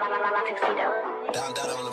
Down, down on the, down, down.